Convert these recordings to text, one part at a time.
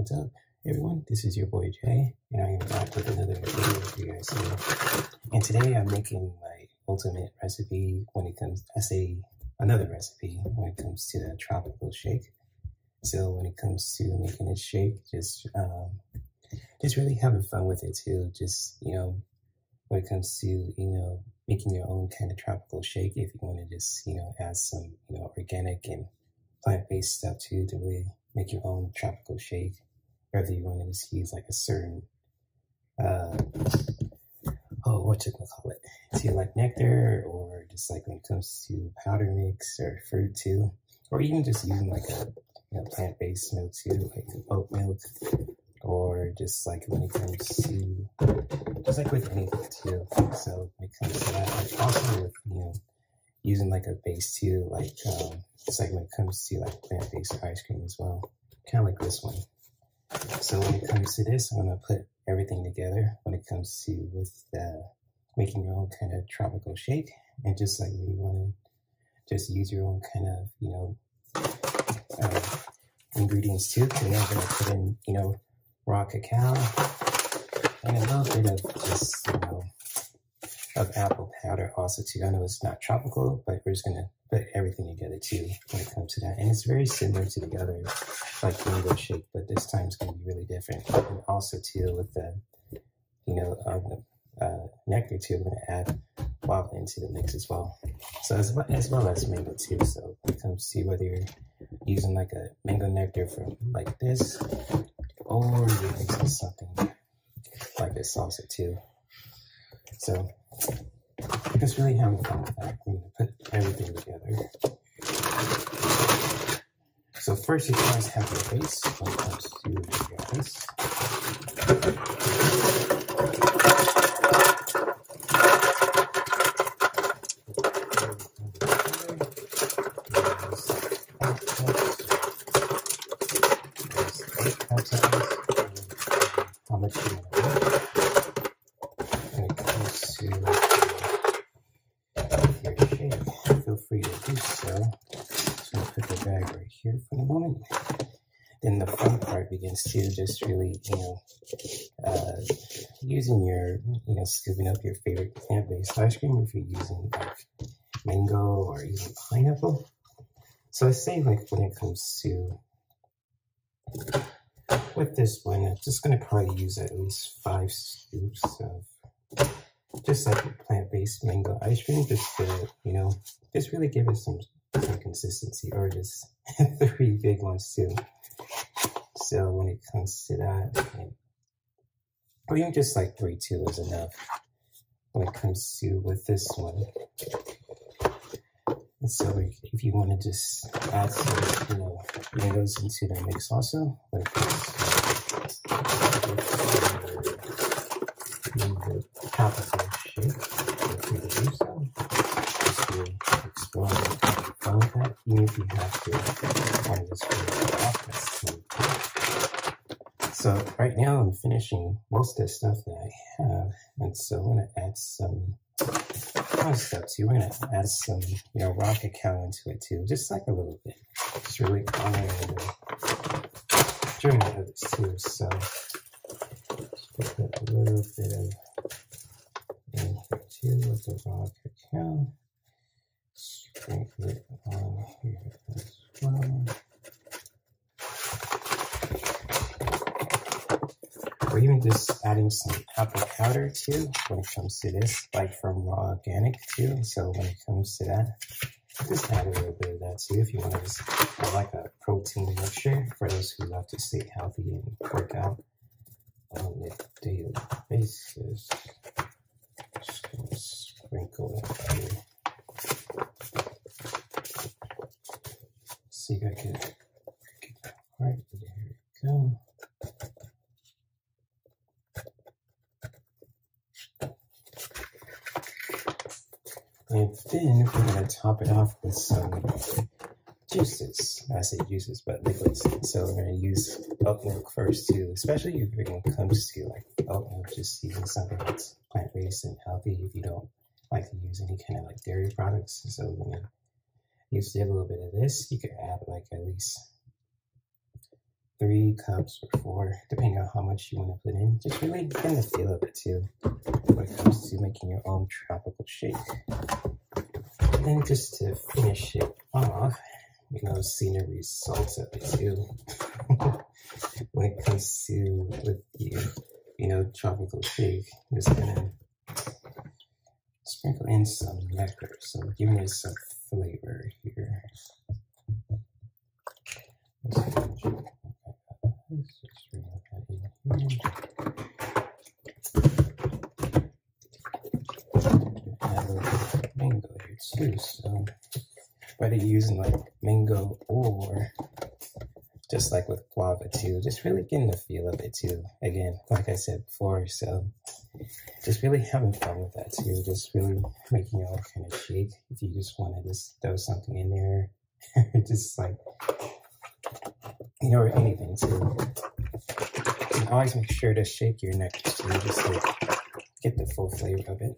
What's up? Everyone? This is your boy Jay, and I am back with another video for you guys here. And today I'm making my ultimate recipe when it comes, I say another recipe when it comes to the tropical shake. So when it comes to making a shake, just um, just really having fun with it too. Just you know, when it comes to you know making your own kind of tropical shake, if you want to just you know add some you know organic and plant-based stuff too to really make your own tropical shake. Whether you want to just use like a certain, uh, oh, what you call it? To like nectar or just like when it comes to powder mix or fruit too, or even just using like a you know, plant-based milk too, like oat milk, or just like when it comes to, just like with anything too. So when it comes to that, like also with, you know, using like a base too, like, um, it's like when it comes to like plant-based ice cream as well kind of like this one. So when it comes to this, I'm going to put everything together when it comes to with uh, making your own kind of tropical shake. And just like you want to just use your own kind of, you know, uh, ingredients too. Today I'm going to put in, you know, raw cacao and a little bit of just, you know, of apple powder also too. I know it's not tropical, but we're just going to put everything together too when it comes to that. And it's very similar to the other like mango shake, but this time it's going to be really different. And also too with the, you know, um, uh, nectar too, I'm going to add guava into the mix as well. So as well, as well as mango too. So comes to whether you're using like a mango nectar from like this, or you're mixing something like a salsa too. So just really having fun with that. We're going to put everything together. So first you guys have your base it comes your base. Then the fun part begins to just really, you know, uh, using your, you know, scooping up your favorite plant-based ice cream if you're using like mango or even pineapple. So I say like when it comes to with this one, I'm just gonna probably use at least five scoops of just like plant-based mango ice cream, just to you know, just really give it some consistency, or just three big ones too. So when it comes to that, or even just like three, two is enough. When it comes to with this one. And so if you want to just add some, you know, mangoes into the mix also, when it comes to the top of the shape, feel free to do so. Just to explore fun with that, even if you have to kind of just finish it off, so right now I'm finishing most of the stuff that I have. And so I'm going to add some too. We're going to add some, you know, raw cacao into it too. Just like a little bit. Just really honoring the journey of this too. So just put a little bit of in here too with the raw cacao. Sprinkle it on here as well. Or even just adding some apple powder too when it comes to this, like from raw organic too. So when it comes to that, just add a little bit of that too if you want to just like a protein mixture for those who love to stay healthy and work out on a daily basis. Just gonna sprinkle it. See if I can get that right. There we go. And then we're going to top it off with some juices. I say juices, but liquids. So we're going to use oat milk first too, especially if it comes to like oat milk, just using something that's plant-based and healthy if you don't like to use any kind of like dairy products. So we're going to use a little bit of this. You could add like at least three cups or four, depending on how much you want to put in. Just really kind of feel of it too when it comes to making your own tropical shake. And then just to finish it off, you know, scenery results it too. when it comes to with the, you know, tropical shake, I'm just gonna sprinkle in some nectar, so giving it some flavor here. mango here too, so um, whether you're using like mango or just like with guava too, just really getting the feel of it too. Again, like I said before, so just really having fun with that too. Just really making your own kind of shake. If you just want to just throw something in there, just like you know, or anything too. And always make sure to shake your neck too, just to get the full flavor of it.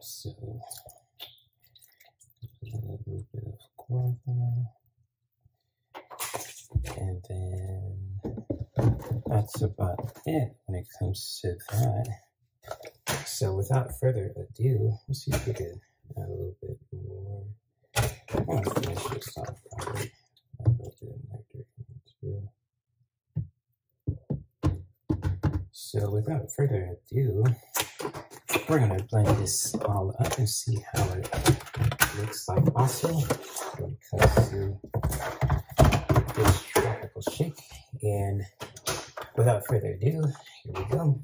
So that's about it when it comes to that. So without further ado, let's see if we can add a little bit more. I want to finish this off probably. A little bit of nectar too. So without further ado, we're gonna blend this all up and see how it looks like also to this tropical shake. And without further ado, here we go.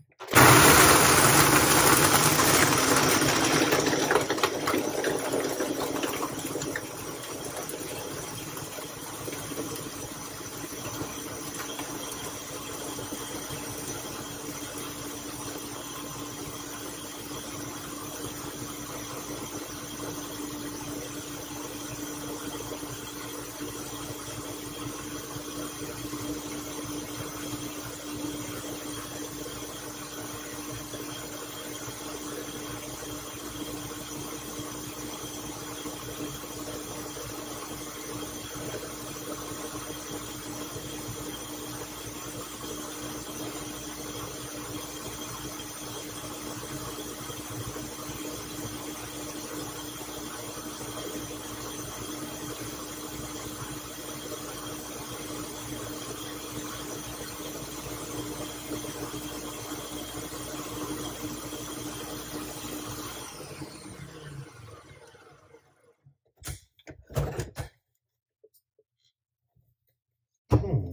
Hmm.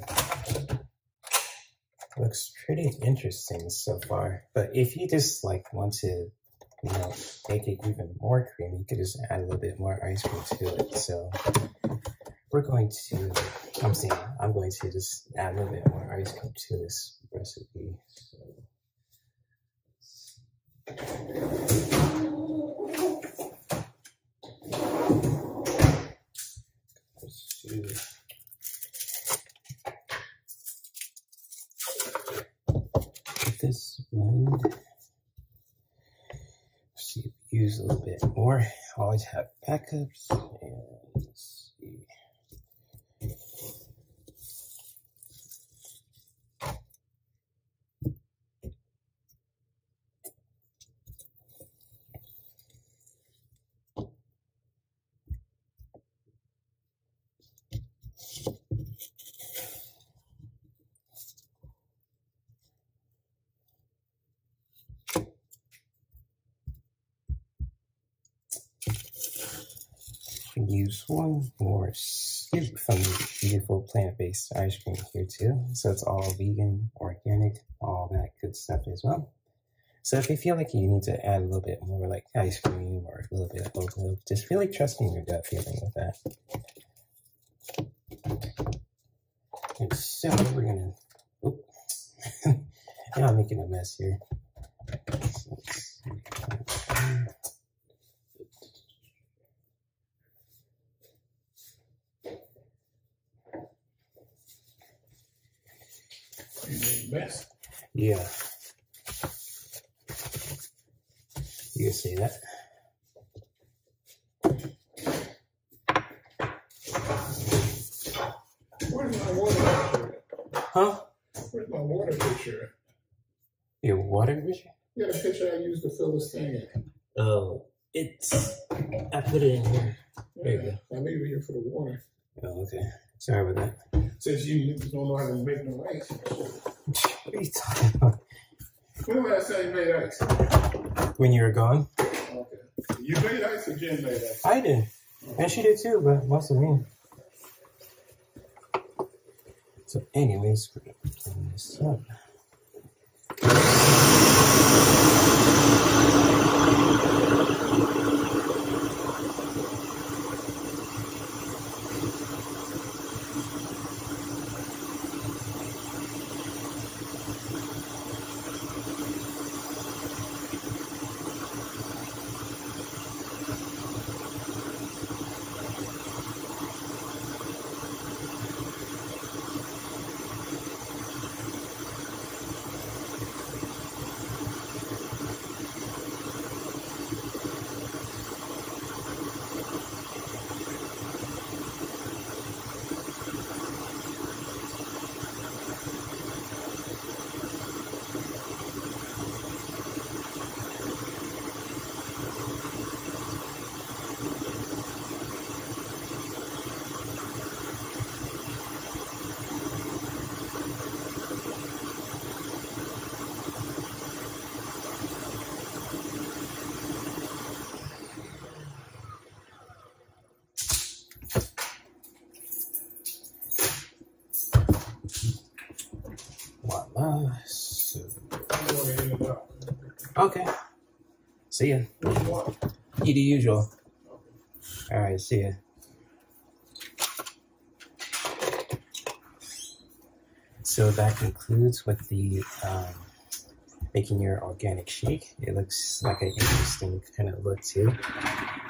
Looks pretty interesting so far. But if you just like want to, you know, make it even more creamy, you could just add a little bit more ice cream to it. So we're going to, I'm saying, I'm going to just add a little bit more ice cream to this recipe. So. Let's do with we use a little bit more. Always have backups. Use one more scoop from the beautiful plant-based ice cream here too. So it's all vegan, organic, all that good stuff as well. So if you feel like you need to add a little bit more like ice cream or a little bit of oat milk, just really trust in your gut feeling with that. And so we're gonna, oop, now I'm making a mess here. So Yeah. You can see that. Where's my water? Huh? Where's my water picture? Your water picture? Yeah, the picture I used to fill this thing in. Oh, it's. I put it in here. There you Yeah, I leave it here for the water. Oh, okay. Sorry about that. Since you niggas don't know how to make no ice. What are you talking about? When the last time you made ice? When you were gone? Okay. You made ice or Jen made ice? I did. Oh. And she did too, but mostly me. So, anyways, we're gonna clean this up. Voila. So, I'm going in the dark. Okay. See ya. You the usual. All right, see ya. So that concludes with the um, making your organic shake. It looks like an interesting kind of look too.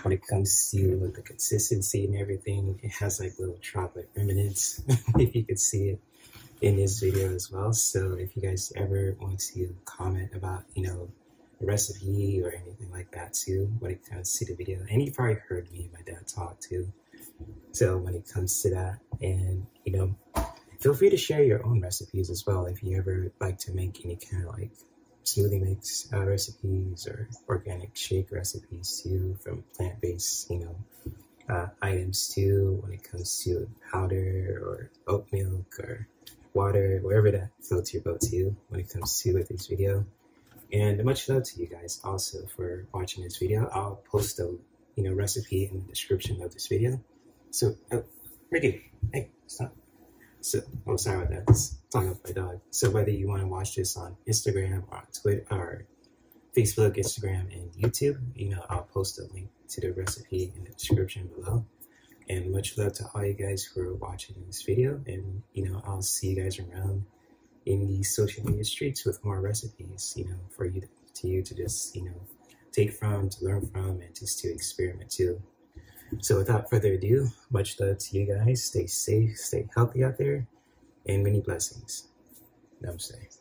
When it comes to the consistency and everything, it has like little chocolate remnants, if you could see it in this video as well. So if you guys ever want to comment about, you know, recipe or anything like that too, when it comes to the video, and you probably heard me and my dad talk too. So when it comes to that, and you know, feel free to share your own recipes as well if you ever like to make any kind of like smoothie mix uh, recipes or organic shake recipes too from plant-based, you know, uh, items too when it comes to powder or oat milk or water, wherever that floats your boat to when it comes to with this video. And much love to you guys also for watching this video. I'll post a you know recipe in the description of this video. So, oh, Ricky, hey, stop. So, oh, sorry about that. It's talking with my dog. So, whether you want to watch this on Instagram or Twitter or Facebook, Instagram, and YouTube, you know, I'll post a link to the recipe in the description below. And much love to all you guys are watching this video. And, you know, I'll see you guys around in the social media streets with more recipes, you know, for you to, to you to just, you know, take from, to learn from, and just to experiment too. So without further ado, much love to you guys. Stay safe, stay healthy out there, and many blessings. Namaste.